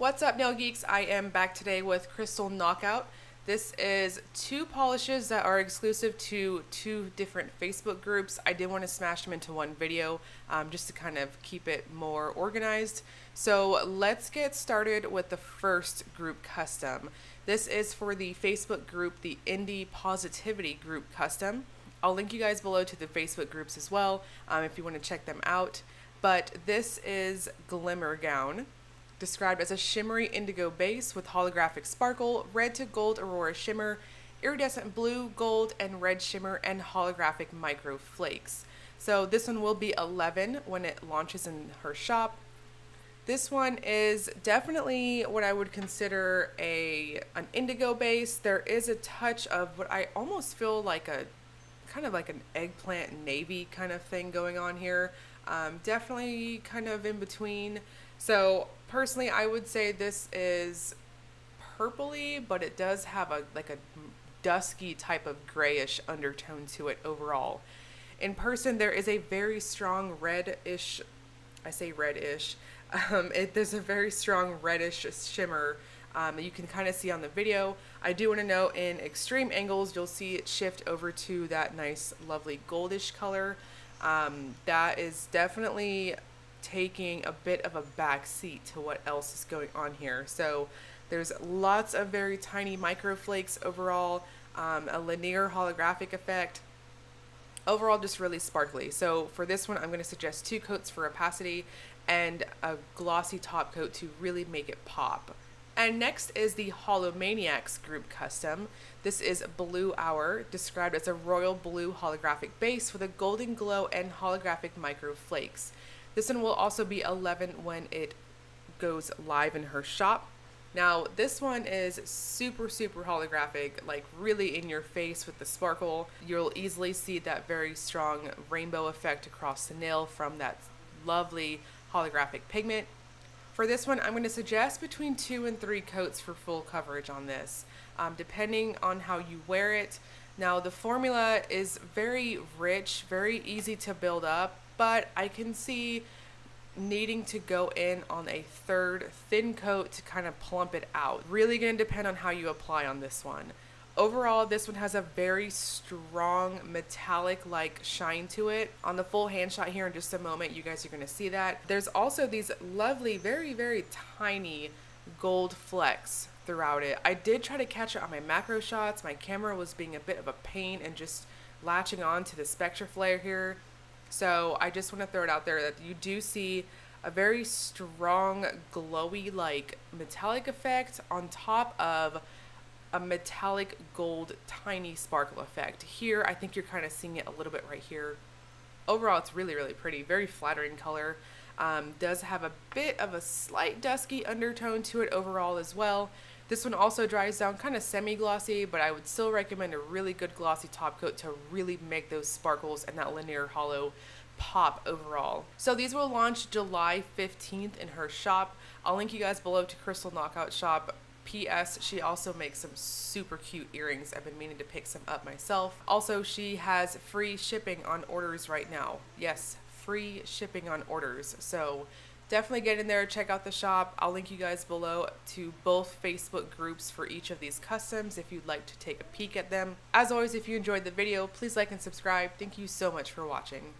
What's up nail geeks? I am back today with Crystal Knockout. This is two polishes that are exclusive to two different Facebook groups. I did want to smash them into one video um, just to kind of keep it more organized. So let's get started with the first group custom. This is for the Facebook group, the Indie Positivity Group Custom. I'll link you guys below to the Facebook groups as well um, if you want to check them out. But this is Glimmer Gown described as a shimmery indigo base with holographic sparkle, red to gold aurora shimmer, iridescent blue, gold, and red shimmer, and holographic micro flakes. So this one will be 11 when it launches in her shop. This one is definitely what I would consider a an indigo base. There is a touch of what I almost feel like a kind of like an eggplant navy kind of thing going on here. Um, definitely kind of in between. So personally, I would say this is purpley, but it does have a like a dusky type of grayish undertone to it overall. In person, there is a very strong reddish, I say reddish, um, it, there's a very strong reddish shimmer um, you can kind of see on the video. I do want to note in extreme angles, you'll see it shift over to that nice, lovely goldish color. Um, that is definitely taking a bit of a back seat to what else is going on here. So there's lots of very tiny microflakes overall, um, a linear holographic effect. Overall, just really sparkly. So for this one, I'm going to suggest two coats for opacity and a glossy top coat to really make it pop. And next is the Holomaniacs group custom. This is Blue Hour, described as a royal blue holographic base with a golden glow and holographic micro flakes. This one will also be 11 when it goes live in her shop. Now, this one is super, super holographic, like really in your face with the sparkle. You'll easily see that very strong rainbow effect across the nail from that lovely holographic pigment. For this one, I'm going to suggest between two and three coats for full coverage on this, um, depending on how you wear it. Now, the formula is very rich, very easy to build up, but I can see needing to go in on a third thin coat to kind of plump it out. Really going to depend on how you apply on this one. Overall, this one has a very strong metallic like shine to it. On the full hand shot here in just a moment, you guys are going to see that. There's also these lovely, very, very tiny gold flecks throughout it. I did try to catch it on my macro shots. My camera was being a bit of a pain and just latching on to the Spectraflair here. So I just want to throw it out there that you do see a very strong glowy like metallic effect on top of a metallic gold tiny sparkle effect. Here I think you're kind of seeing it a little bit right here. Overall it's really really pretty, very flattering color. Um, does have a bit of a slight dusky undertone to it overall as well. This one also dries down kind of semi-glossy, but I would still recommend a really good glossy top coat to really make those sparkles and that linear holo pop overall. So these will launch July 15th in her shop. I'll link you guys below to Crystal Knockout shop. P.S. She also makes some super cute earrings. I've been meaning to pick some up myself. Also, she has free shipping on orders right now. Yes, free shipping on orders. So definitely get in there, check out the shop. I'll link you guys below to both Facebook groups for each of these customs if you'd like to take a peek at them. As always, if you enjoyed the video, please like and subscribe. Thank you so much for watching.